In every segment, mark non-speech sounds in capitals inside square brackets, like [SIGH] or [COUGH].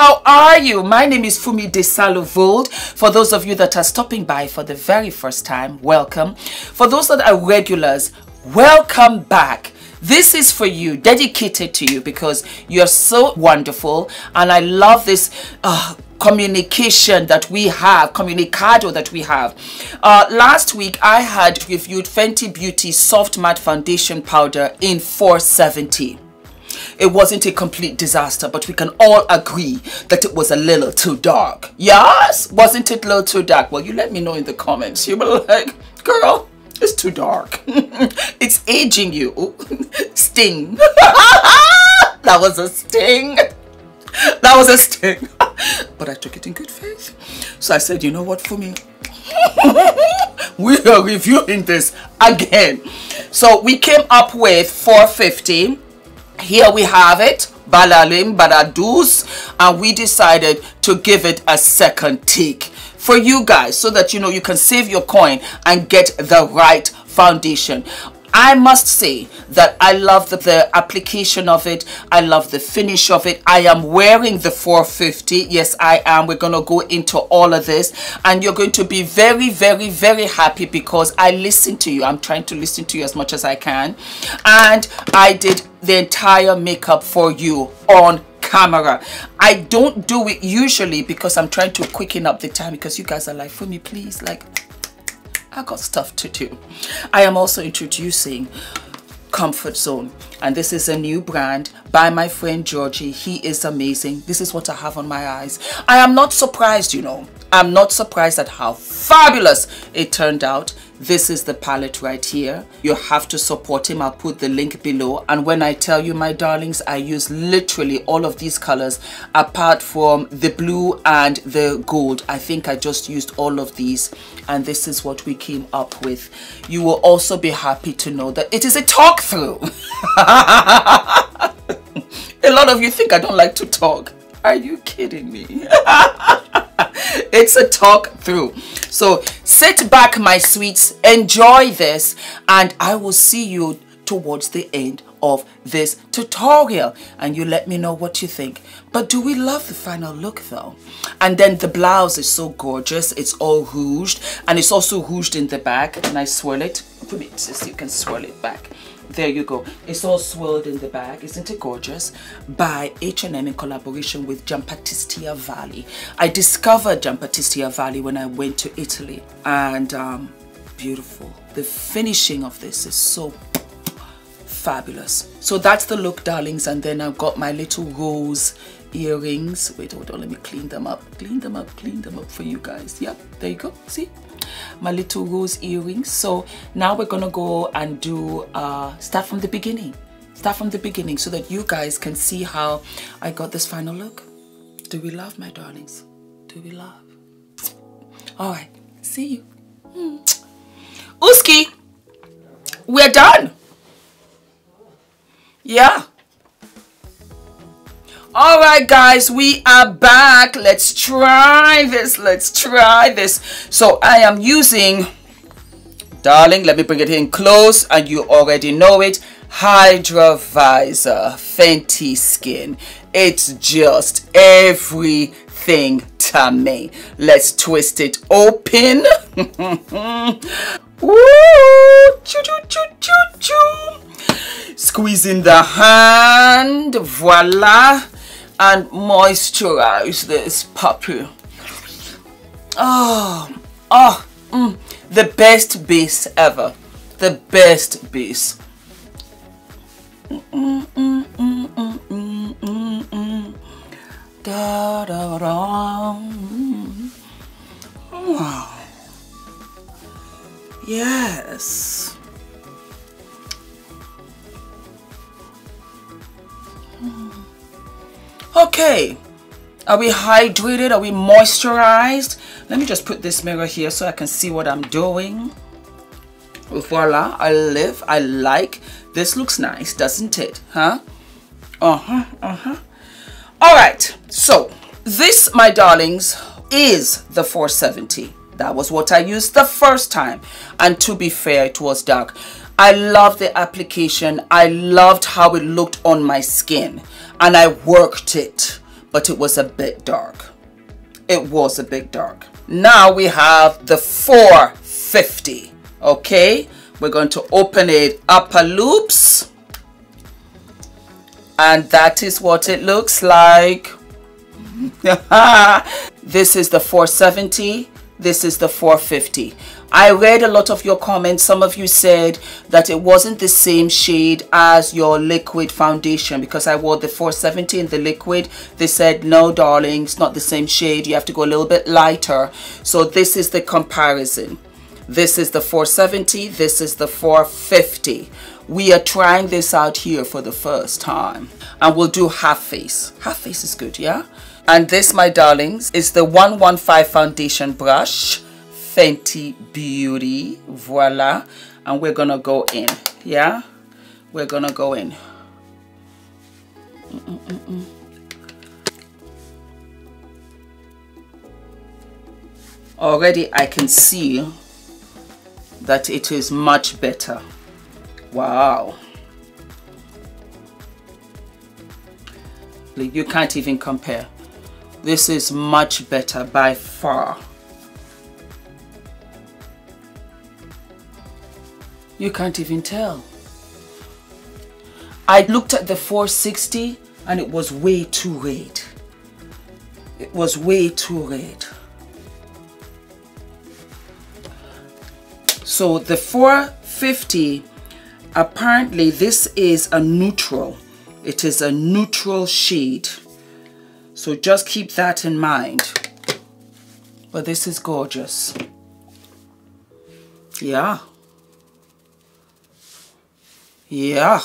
how are you? My name is Fumi Desalu-Vold. For those of you that are stopping by for the very first time, welcome. For those that are regulars, welcome back. This is for you, dedicated to you because you're so wonderful and I love this uh, communication that we have, communicado that we have. Uh, last week I had reviewed Fenty Beauty Soft Matte Foundation Powder in 470 it wasn't a complete disaster, but we can all agree that it was a little too dark. Yes? Wasn't it a little too dark? Well, you let me know in the comments. You were like, girl, it's too dark. [LAUGHS] it's aging you. [LAUGHS] Sting. [LAUGHS] that was a sting. That was a sting. but I took it in good faith. So I said, you know what, for me? we are reviewing this again. So we came up with 450 here we have it balalim baladus and we decided to give it a second take for you guys so that you know you can save your coin and get the right foundation I must say that I love the, the, application of it. I love the finish of it. I am wearing the 450. Yes, I am. We're going to go into all of this and you're going to be very, very, very happy because I listen to you. I'm trying to listen to you as much as I can. And I did the entire makeup for you on camera i don't do it usually because i'm trying to quicken up the time because you guys are like for me please like I got stuff to do. I am also introducing Comfort Zone and this is a new brand by my friend Georgie. He is amazing. This is what I have on my eyes. I am not surprised, you know. I'm not surprised at how fabulous it turned out. This is the palette right here. You have to support him. I'll put the link below. And when I tell you, my darlings, I use literally all of these colors apart from the blue and the gold. I think I just used all of these. And this is what we came up with. You will also be happy to know that it is a talk through. [LAUGHS] a lot of you think I don't like to talk. Are you kidding me? [LAUGHS] it's a talk through. So sit back my sweets. Enjoy this and i will see you towards the end of this tutorial. And you let me know what you think. But do we love the final look though? And then the blouse is so gorgeous. It's all rouged and it's also rouged in the back. And i swirl it? So you can swirl it back there you go. It's all swirled in the bag. Isn't it gorgeous? By H&M in collaboration with Giambattista Valli. I discovered Giambattista Valli when I went to Italy and um, beautiful. The finishing of this is so fabulous. So that's the look darlings and then I've got my little rose earrings. Wait hold on let me clean them up. Clean them up clean them up for you guys. Yep there you go. See my little rose earrings. So now we're gonna go and do uh, start from the beginning. Start from the beginning so that you guys can see how I got this final look. Do we love my darlings? Do we love? All right see you. Hmm. Uski we're done. Yeah all right guys we are back. Let's try this. Let's try this. So i am using darling let me bring it in close and you already know it Hydra Vizor fenty skin. It's just everything to me. Let's twist it open. [LAUGHS] Woo! In the hand, voila and moisturize this puppy. Oh, oh, mm, the best base ever. The best base. Mm mm, mm, mm, mm, da, da, da. Okay. Are we hydrated? Are we moisturized? Let me just put this mirror here so I can see what I'm doing. Voila, I live, I like. This looks nice, doesn't it? Huh? Uh-huh, uh-huh. All right, so this, my darlings, is the 470. That was what I used the first time. And to be fair, it was dark. I loved the application. I loved how it looked on my skin and I worked it but it was a bit dark. It was a bit dark. Now we have the 450. Okay, we're going to open it upper loops. And that is what it looks like. [LAUGHS] this is the 470. This is the 450. I read a lot of your comments. Some of you said that it wasn't the same shade as your liquid foundation because I wore the 470 in the liquid. They said, no, darling, it's not the same shade. You have to go a little bit lighter. So this is the comparison. This is the 470. This is the 450. We are trying this out here for the first time. And we'll do half face. Half face is good, yeah? And this, my darlings, is the 115 foundation brush Fenty Beauty. Voila. And we're going to go in. Yeah? We're going to go in. Already I can see that it is much better. Wow. You can't even compare. This is much better by far. You can't even tell. I looked at the 460 and it was way too red. It was way too red. So the 450, apparently this is a neutral. It is a neutral shade. So just keep that in mind. But this is gorgeous. Yeah. Yeah.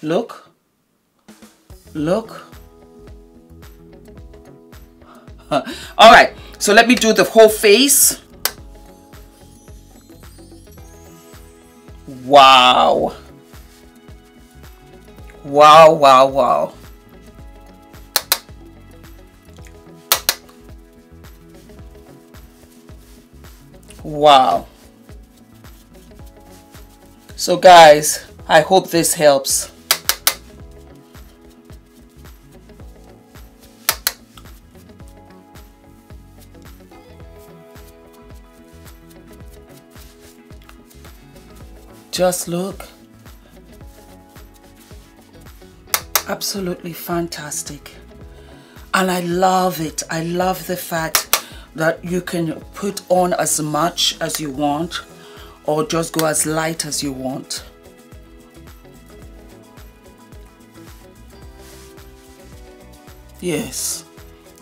Look. Look. [LAUGHS] All right. So let me do the whole face. Wow. Wow, wow, wow. Wow. So guys, I hope this helps. Just look. Absolutely fantastic. And I love it. I love the fact that you can put on as much as you want or just go as light as you want. Yes,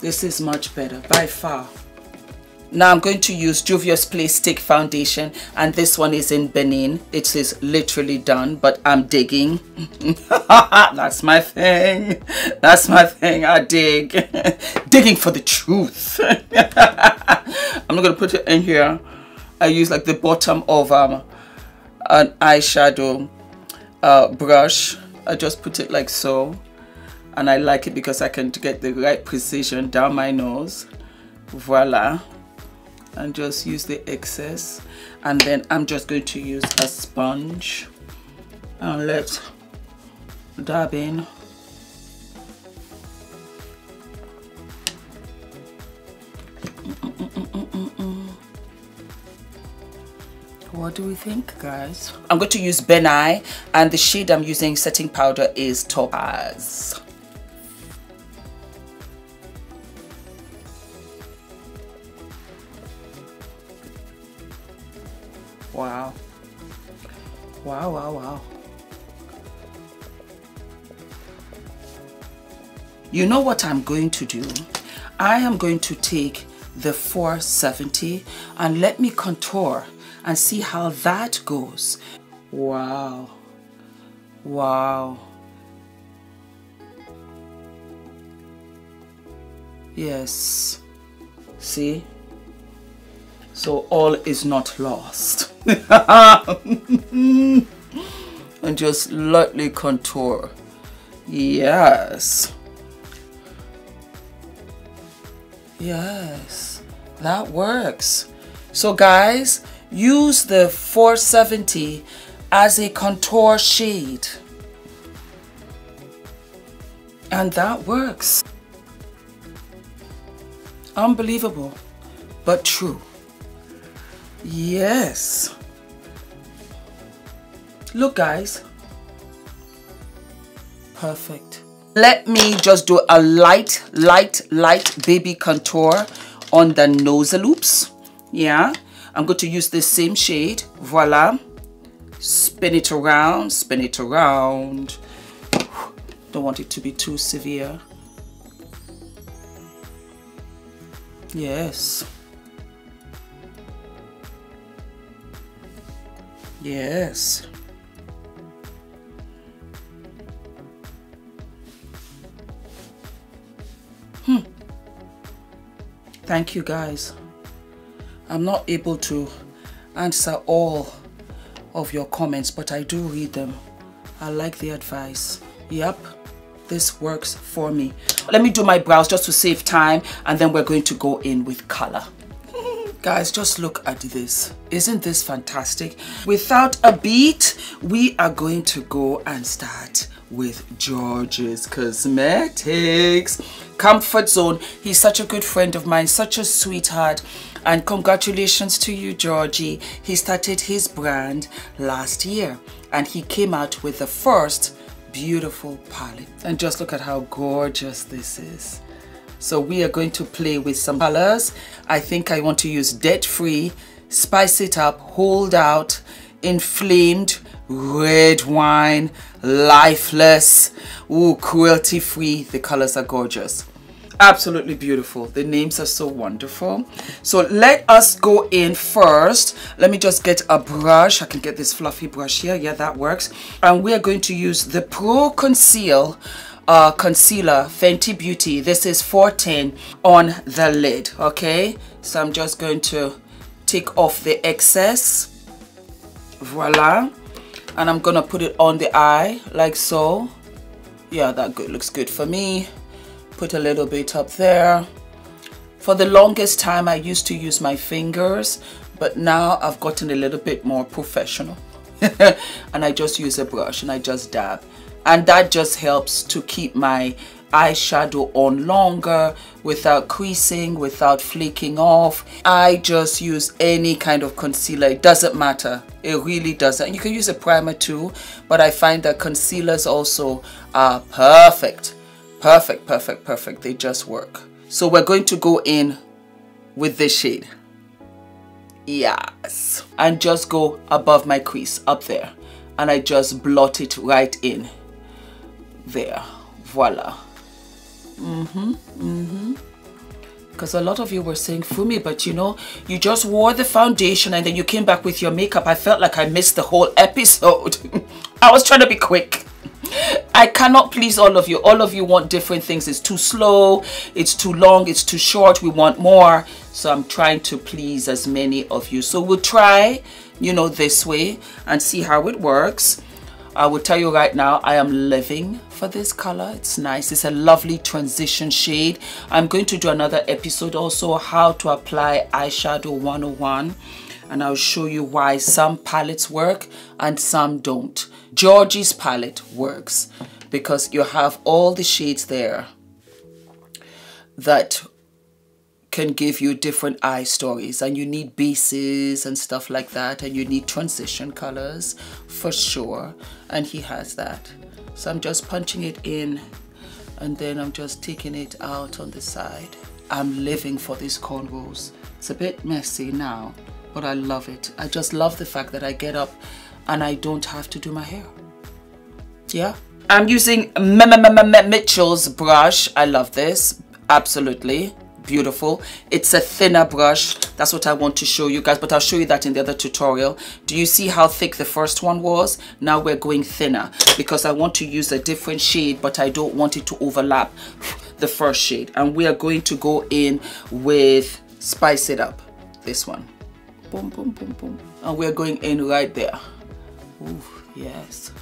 this is much better by far. Now I'm going to use Juvia's Place Stick Foundation and this one is in Benin. It is literally done, but I'm digging. [LAUGHS] That's my thing. That's my thing. I dig. [LAUGHS] Digging for the truth. [LAUGHS] I'm going to put it in here. I use like the bottom of um, an eyeshadow uh, brush. I just put it like so. And I like it because I can get the right precision down my nose. Voila. And just use the excess. And then I'm just going to use a sponge. And let's dab in. What do we think guys? I'm going to use benai and the shade i'm using setting powder is topaz Wow, wow, wow. You know what I'm going to do? I am going to take the 470 and let me contour and see how that goes. Wow. Wow. Yes. See? So all is not lost. [LAUGHS] and just lightly contour. Yes. Yes, that works. So guys, use the 470 as a contour shade. And that works. Unbelievable, but true. Yes. Look, guys. Perfect. Let me just do a light, light, light baby contour on the nose loops. Yeah. I'm going to use the same shade. Voila. Spin it around, spin it around. Don't want it to be too severe. Yes. Yes. Hmm. Thank you guys. I'm not able to answer all of your comments, but I do read them. I like the advice. Yep, this works for me. Let me do my brows just to save time and then we're going to go in with color. Guys, just look at this. Isn't this fantastic? Without a beat, we are going to go and start with Georgie's Cosmetics. Comfort Zone. He's such a good friend of mine, such a sweetheart. And congratulations to you, Georgie. He started his brand last year and he came out with the first beautiful palette. And just look at how gorgeous this is. So we are going to play with some colors. I think I want to use Debt Free, Spice It Up, Hold Out, Inflamed, Red Wine, Lifeless, ooh, Cruelty Free. The colors are gorgeous. Absolutely beautiful. The names are so wonderful. So let us go in first. Let me just get a brush. I can get this fluffy brush here. Yeah that works. And we are going to use the pro conceal uh, concealer Fenty Beauty. This is 410 on the lid okay? So I'm just going to take off the excess. Voila. And I'm gonna put it on the eye like so. Yeah that good looks good for me. Put a little bit up there. For the longest time I used to use my fingers but now I've gotten a little bit more professional. [LAUGHS] And I just use a brush and I just dab and that just helps to keep my eyeshadow on longer without creasing without flaking off I just use any kind of concealer it doesn't matter it really doesn't you can use a primer too but I find that concealers also are perfect Perfect, perfect, perfect. They just work. So we're going to go in with this shade. Yes. And just go above my crease, up there. And I just blot it right in. There. Voila. Mm-hmm. Mm-hmm. Because a lot of you were saying, Fumi, but you know, you just wore the foundation and then you came back with your makeup. I felt like I missed the whole episode. [LAUGHS] I was trying to be quick. I cannot please all of you. All of you want different things. It's too slow, it's too long, it's too short. We want more. So I'm trying to please as many of you. So we'll try, you know, this way and see how it works. I will tell you right now, I am living for this color. It's nice. It's a lovely transition shade. I'm going to do another episode also how to apply eyeshadow 101 and I'll show you why some palettes work and some don't. Georgie's palette works because you have all the shades there that can give you different eye stories and you need bases and stuff like that and you need transition colors for sure and he has that so I'm just punching it in and then I'm just taking it out on the side I'm living for these cornrows it's a bit messy now but I love it I just love the fact that I get up and I don't have to do my hair. Yeah. I'm using M -M -M Mitchell's brush. I love this. Absolutely beautiful. It's a thinner brush. That's what I want to show you guys but I'll show you that in the other tutorial. Do you see how thick the first one was? Now we're going thinner because I want to use a different shade but I don't want it to overlap the first shade. And we are going to go in with spice it up this one. Boom boom boom boom. And we're going in right there. Ooh, yes.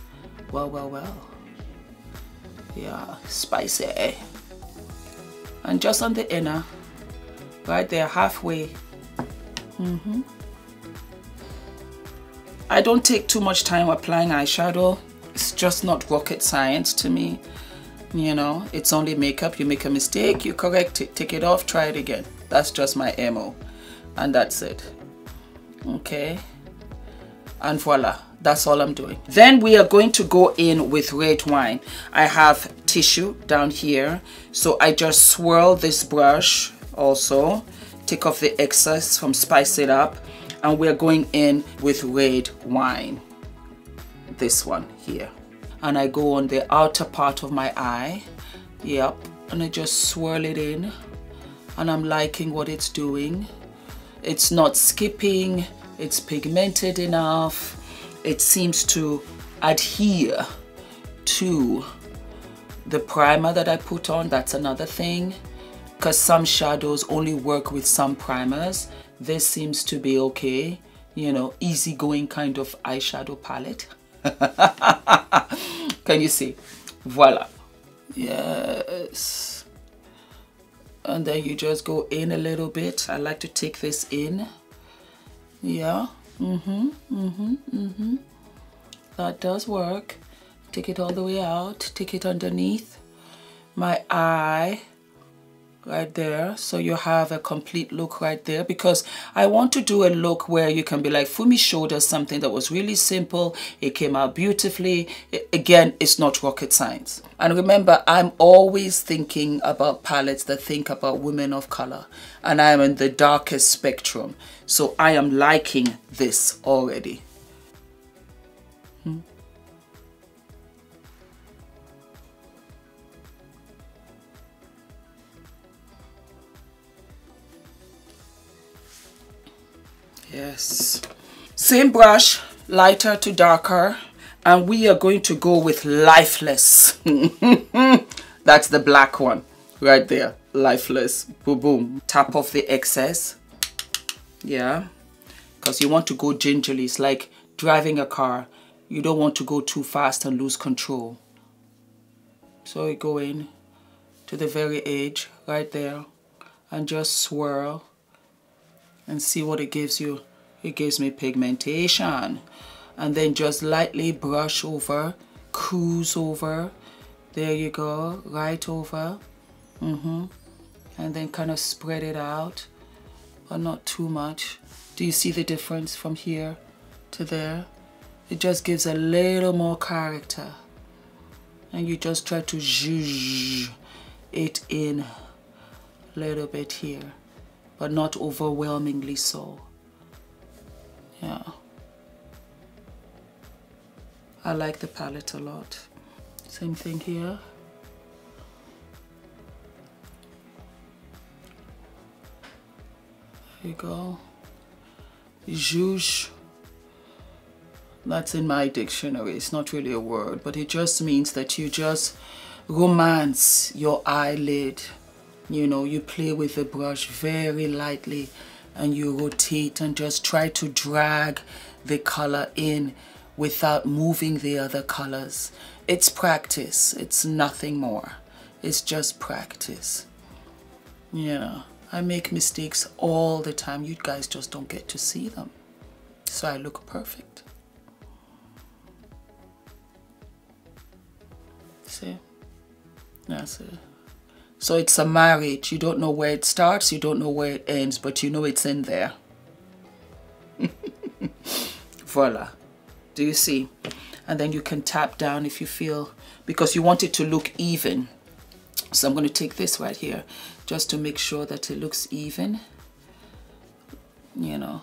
Well, well, well. Yeah, spicy. And just on the inner, right there, halfway. Mm -hmm. I don't take too much time applying eyeshadow. It's just not rocket science to me. You know, it's only makeup. You make a mistake, you correct it, take it off, try it again. That's just my MO. And that's it. Okay. And voila. That's all I'm doing. Then we are going to go in with red wine. I have tissue down here. So I just swirl this brush also. Take off the excess from Spice It Up. And we're going in with red wine. This one here. And I go on the outer part of my eye. Yep. And I just swirl it in. And I'm liking what it's doing. It's not skipping. It's pigmented enough it seems to adhere to the primer that I put on. That's another thing because some shadows only work with some primers. This seems to be okay. You know, easygoing kind of eyeshadow palette. [LAUGHS] Can you see? Voila. Yes. And then you just go in a little bit. I like to take this in. Yeah. Mm-hmm, mm-hmm, mm-hmm. That does work. Take it all the way out. Take it underneath my eye right there. So you have a complete look right there because I want to do a look where you can be like Fumi showed us something that was really simple. It came out beautifully. It, again it's not rocket science. And remember I'm always thinking about palettes that think about women of color. And I am in the darkest spectrum. So I am liking this already Yes. Same brush, lighter to darker. And we are going to go with Lifeless. [LAUGHS] That's the black one right there. Lifeless. Boom, boom. Tap off the excess. Yeah. Because you want to go gingerly. It's like driving a car. You don't want to go too fast and lose control. So you go in to the very edge right there and just swirl and see what it gives you. It gives me pigmentation. And then just lightly brush over, cruise over. There you go, right over. Mm -hmm. And then kind of spread it out, but not too much. Do you see the difference from here to there? It just gives a little more character. And you just try to zhuzh it in a little bit here but not overwhelmingly so. Yeah. I like the palette a lot. Same thing here. There you go. Zhuzh. That's in my dictionary. It's not really a word, but it just means that you just romance your eyelid you know you play with the brush very lightly and you rotate and just try to drag the color in without moving the other colors. It's practice. It's nothing more. It's just practice. You know I make mistakes all the time. You guys just don't get to see them. So I look perfect. See? That's it so it's a marriage. You don't know where it starts, you don't know where it ends, but you know it's in there. [LAUGHS] Voila. Do you see? And then you can tap down if you feel, because you want it to look even. So I'm going to take this right here, just to make sure that it looks even. You know,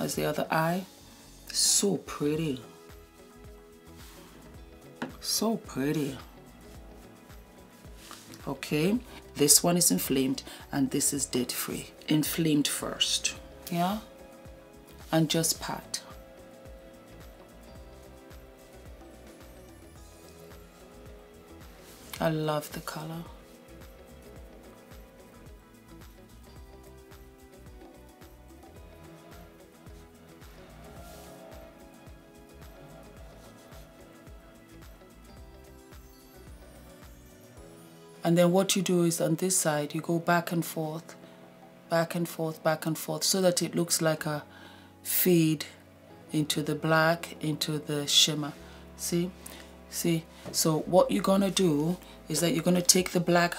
as the other eye. So pretty. So pretty okay this one is inflamed and this is debt free. Inflamed first yeah? And just pat. I love the color And then what you do is on this side, you go back and forth, back and forth, back and forth, so that it looks like a fade into the black, into the shimmer. See? See? So what you're going to do is that you're going to take the black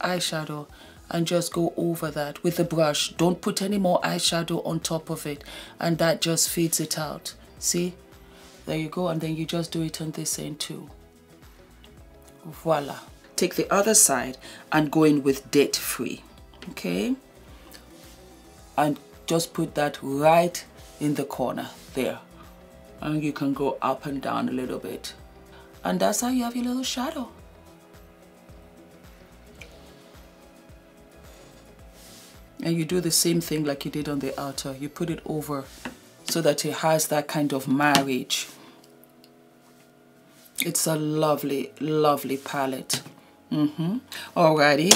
eyeshadow and just go over that with the brush. Don't put any more eyeshadow on top of it and that just fades it out. See? There you go and then you just do it on this end too. Voila. Take the other side and go in with debt free. Okay? And just put that right in the corner there. And you can go up and down a little bit. And that's how you have your little shadow. and you do the same thing like you did on the outer you put it over so that it has that kind of marriage it's a lovely lovely palette mm -hmm. alrighty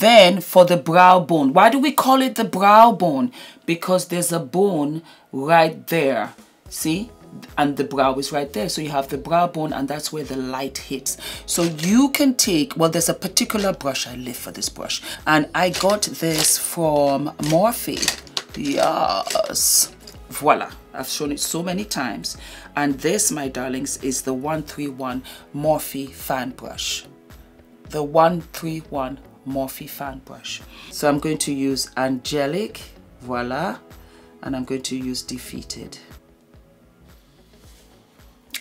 then for the brow bone why do we call it the brow bone because there's a bone right there see and the brow is right there. So you have the brow bone and that's where the light hits. So you can take, well, there's a particular brush. I live for this brush. And I got this from Morphe. Yes. Voila. I've shown it so many times. And this, my darlings, is the 131 Morphe fan brush. The 131 Morphe fan brush. So I'm going to use Angelic, voila, and I'm going to use Defeated.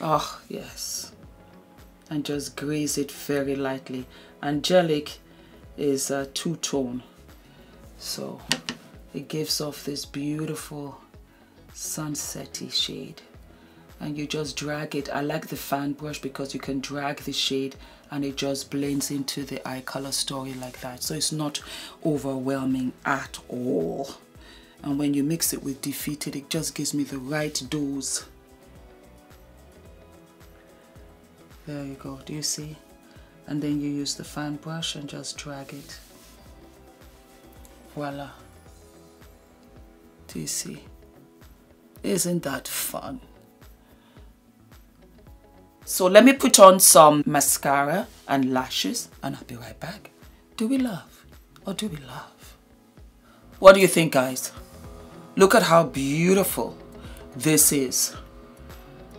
Oh, yes. And just graze it very lightly. Angelic is a two-tone. So it gives off this beautiful sunsetty shade. And you just drag it. I like the fan brush because you can drag the shade and it just blends into the eye color story like that. So it's not overwhelming at all. And when you mix it with Defeated, it just gives me the right dose. There you go do you see? And then you use the fan brush and just drag it. Voila. Do you see? Isn't that fun so let me put on some mascara and lashes and I'll be right back do we love or do we love what do you think guys look at how beautiful this is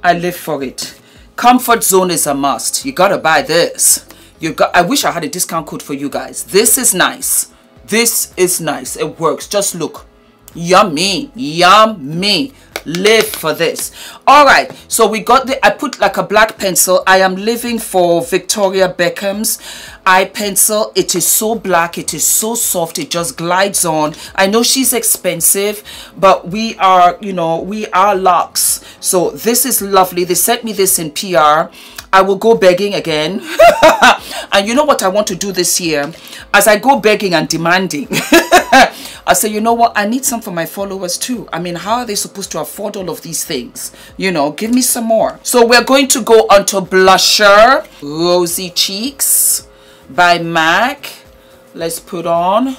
I live for it Comfort zone is a must. You gotta buy this. You got. I wish I had a discount code for you guys. This is nice. This is nice. It works. Just look. Yummy. Yummy. Live for this. All right. So we got the. I put like a black pencil. I am living for Victoria Beckham's eye pencil. It is so black. It is so soft. It just glides on. I know she's expensive, but we are, you know, we are lux. So this is lovely. They sent me this in PR. I will go begging again. [LAUGHS] and you know what I want to do this year? As I go begging and demanding, [LAUGHS] [LAUGHS] I say, you know what? I need some for my followers too. I mean, how are they supposed to afford all of these things? You know, give me some more. So we're going to go onto blusher, rosy cheeks by MAC. Let's put on.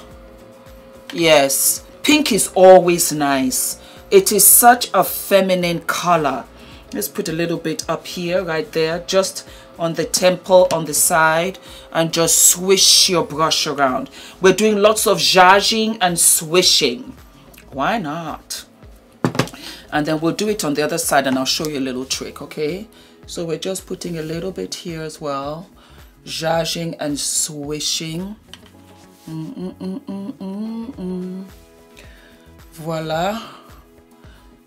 Yes, pink is always nice. It is such a feminine color. Let's put a little bit up here, right there, just on the temple, on the side, and just swish your brush around. We're doing lots of zhazhing and swishing. Why not? And then we'll do it on the other side and I'll show you a little trick, okay? So we're just putting a little bit here as well zhazhing and swishing. Mm -mm -mm Voila.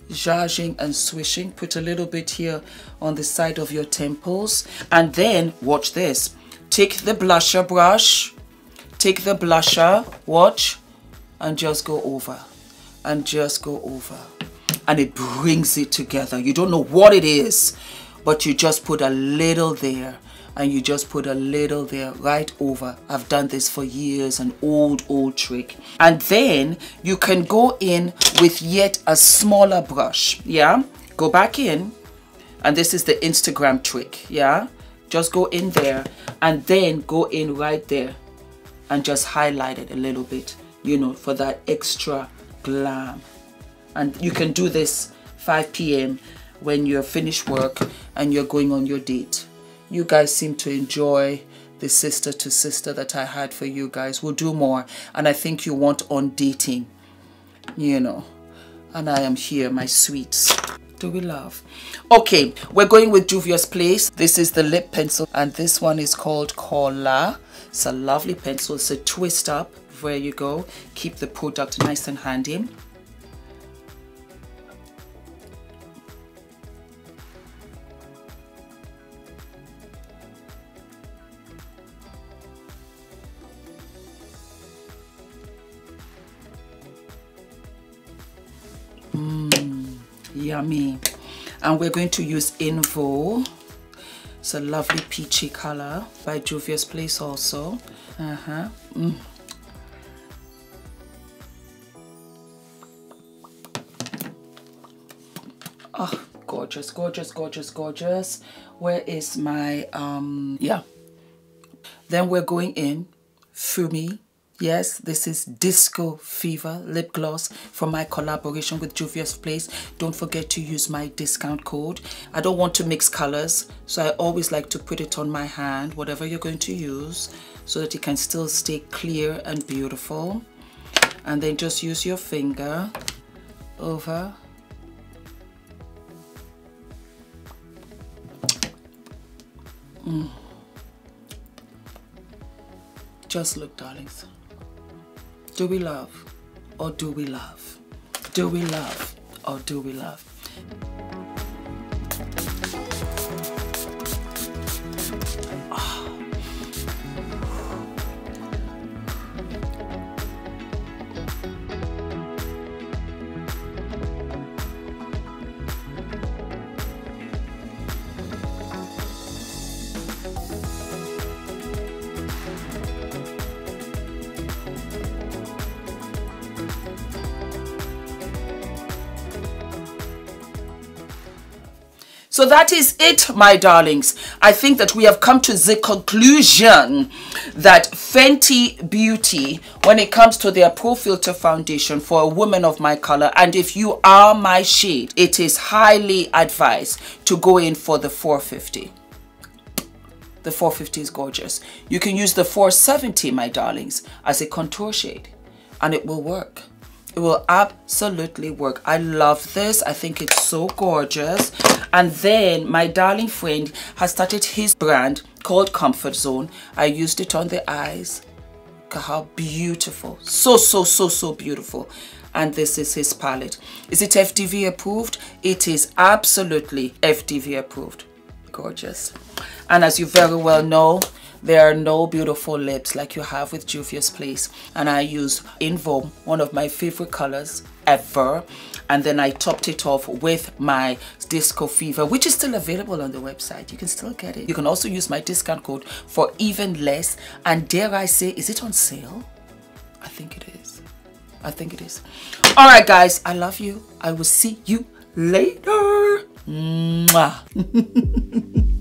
Zhazhing and swishing. Put a little bit here on the side of your temples. And then, watch this. Take the blusher brush. Take the blusher, watch, and just go over. And just go over. And it brings it together. You don't know what it is, but you just put a little there and you just put a little there right over. I've done this for years an old old trick. And then you can go in with yet a smaller brush yeah? Go back in and this is the Instagram trick yeah? Just go in there and then go in right there and just highlight it a little bit you know for that extra glam. And you can do this 5 p.m. when you're finished work and you're going on your date you guys seem to enjoy the sister to sister that I had for you guys. We'll do more. And I think you want on dating, you know. And I am here, my sweets. Do we love? Okay, we're going with Juvia's Place. This is the lip pencil. And this one is called Cola. It's a lovely pencil. It's a twist up. where you go. Keep the product nice and handy. Yummy. And we're going to use Invo. It's a lovely peachy color by Juvia's Place also. Uh-huh. Mm. Oh, gorgeous, gorgeous, gorgeous, gorgeous. Where is my, um, yeah. Then we're going in, Fumi Yes, this is Disco Fever lip gloss from my collaboration with Juvia's Place. Don't forget to use my discount code. I don't want to mix colors, so I always like to put it on my hand, whatever you're going to use, so that it can still stay clear and beautiful. And then just use your finger over Mm. Just look, darlings. Do we love or do we love? Do we love or do we love? So that is it, my darlings. I think that we have come to the conclusion that Fenty Beauty, when it comes to their Pro Filter Foundation for a woman of my color, and if you are my shade, it is highly advised to go in for the 450. The 450 is gorgeous. You can use the 470, my darlings, as a contour shade, and it will work. It will absolutely work. I love this. I think it's so gorgeous. And then my darling friend has started his brand called Comfort Zone. I used it on the eyes. How beautiful. So, so, so, so beautiful. And this is his palette. Is it FDV approved? It is absolutely FDV approved. Gorgeous. And as you very well know, there are no beautiful lips like you have with Juvia's Place. And I use Invo, one of my favorite colors ever. And then I topped it off with my Disco Fever, which is still available on the website. You can still get it. You can also use my discount code for even less. And dare I say, is it on sale? I think it is. I think it is. All right, guys, I love you. I will see you later. Mwah. [LAUGHS]